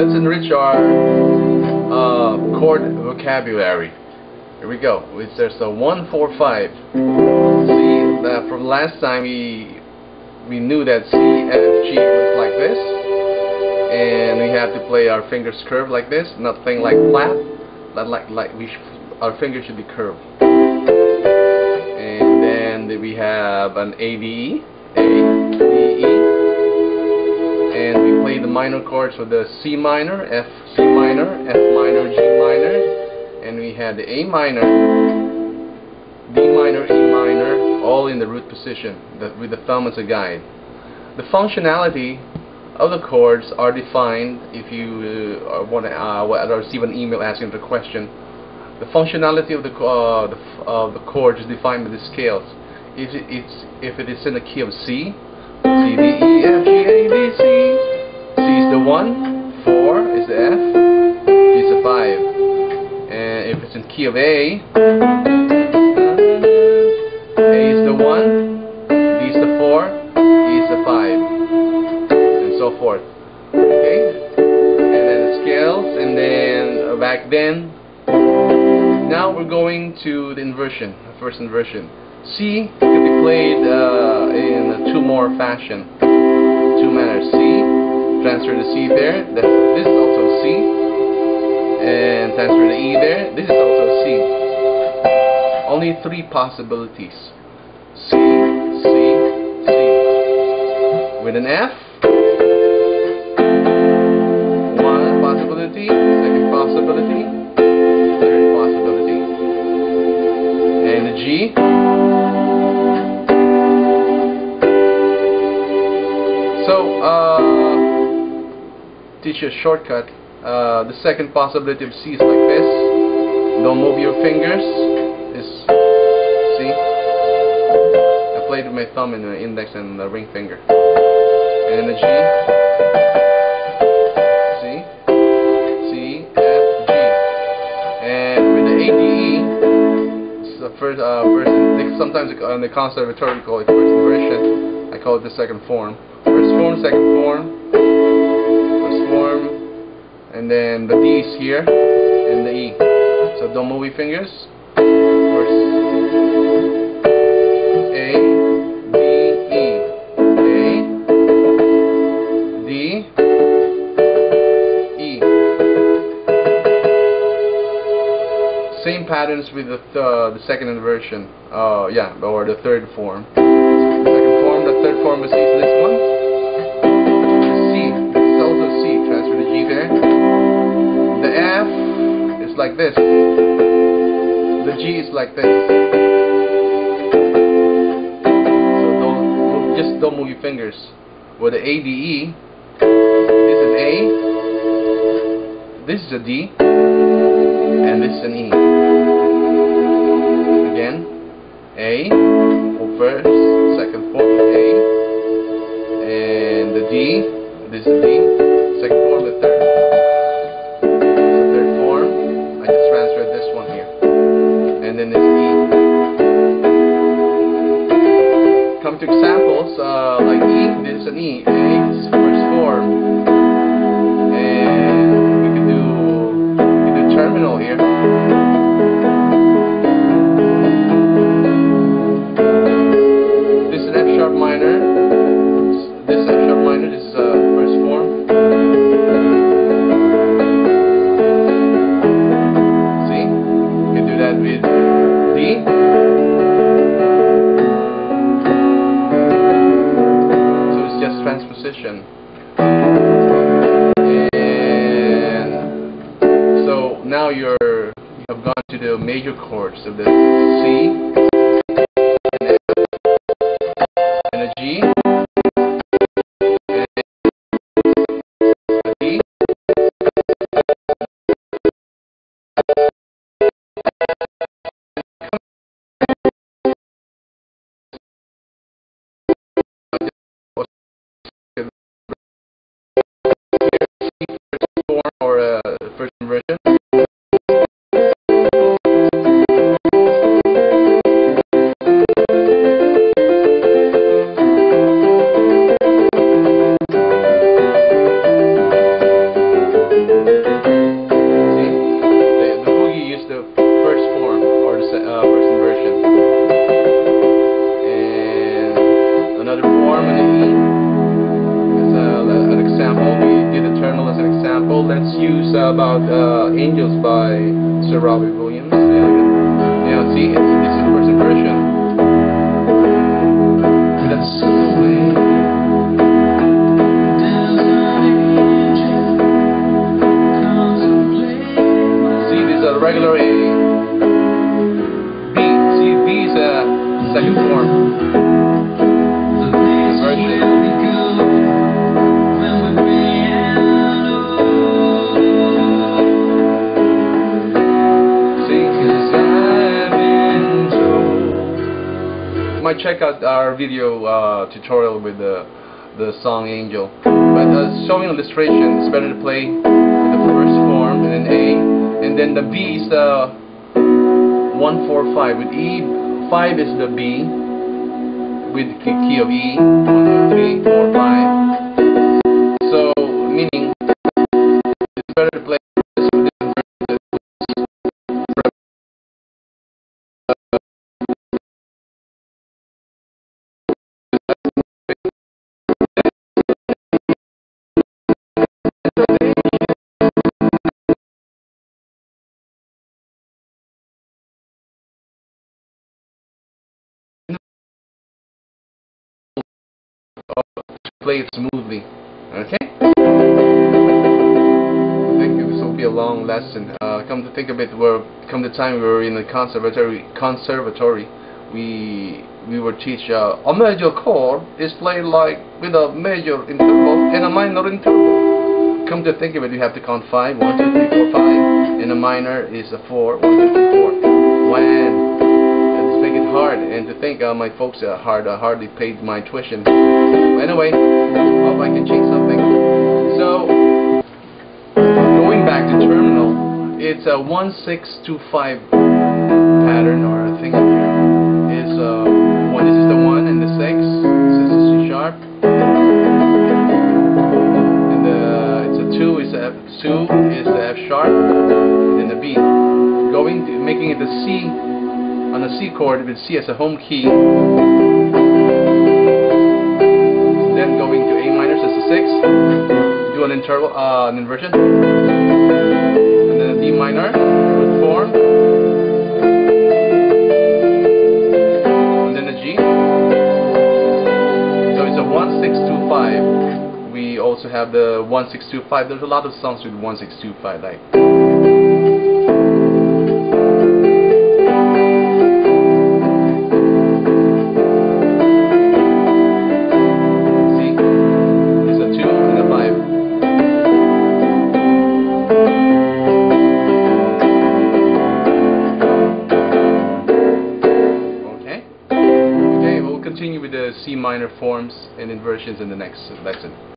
let's enrich our uh, chord vocabulary. Here we go. It's, there's a 1, 4, 5. See, that from last time we we knew that C, F, G was like this. And we have to play our fingers curved like this, not playing like flat. But like, like we our fingers should be curved. And then we have an A, D, E. A, D, E and we play the minor chords with the C minor, F, C minor, F minor, G minor, and we had the A minor, D minor, E minor, all in the root position the, with the thumb as a guide. The functionality of the chords are defined if you uh, want to uh, receive an email asking the question. The functionality of the, uh, the, of the chords is defined by the scales. If, it, it's, if it is in the key of C, C, D, E, F, G, A, B, C. C is the 1, 4 is the F, G is the 5. And if it's in key of A, A is the 1, D is the 4, E is the 5, and so forth. Okay? And then the scales, and then uh, back then, now we're going to the inversion, the first inversion. C can be played uh, in a two more fashion, two manners. C, transfer the C there. This is also C, and transfer the E there. This is also C. Only three possibilities: C, C, C. With an F, one possibility. Second possibility. G. So, uh, teach you a shortcut. Uh, the second possibility of C is like this. Don't move your fingers. Is see? I played with my thumb and the index and the ring finger. And the G. first uh, version. Sometimes in the conservatory call it first inversion. I call it the second form. First form, second form, first form, and then the D is here, and the E. So don't move your fingers. Patterns with the th uh, the second inversion. Uh, yeah, or the third form. Second form, the third form is this one. C, also C, transfer the G there. The F is like this. The G is like this. So don't just don't move your fingers. With the A, D, E, this is an A, this is a D, and this is an E. Again, A, first, second, fourth, A, and the D, this is D, you're you have gone to the major chords of the C Angels by Sir Robbie Williams. And, yeah, see, it's, is the first version. That's the way. Regular A. B. See, B is a second form. might check out our video uh, tutorial with the, the song Angel. But uh, showing illustration, it's better to play the first form and then A, and then the B is the 1, 4, 5. With E, 5 is the B, with key of E, 1, 2, 3, 4, 5. Play it smoothly. Okay? Thank you. This will be a long lesson. Uh, come to think of it, we're come the time we were in the conservatory. Conservatory, we we were teach uh, a major chord is played like with a major interval and a minor interval. Come to think of it, you have to count five. One, two, three, four, five. And a minor is a four. One, two, three, four. When Let's make it hard. And to think, uh, my folks uh, hard, uh, hardly paid my tuition. Anyway, hope I can change something. So, going back to terminal, it's a 1625 pattern or thing up here. Is uh, one this is the one and the six. This is C sharp. And the it's a two is the F two is the F sharp. And the B. Going to making it the C chord with C as a home key. Then going to A minor as a six. Do an interval, uh, an inversion. And then a D minor with form. And then a G. So it's a one six two five. We also have the one six two five. There's a lot of songs with one six two five like. Minor forms and inversions in the next lesson.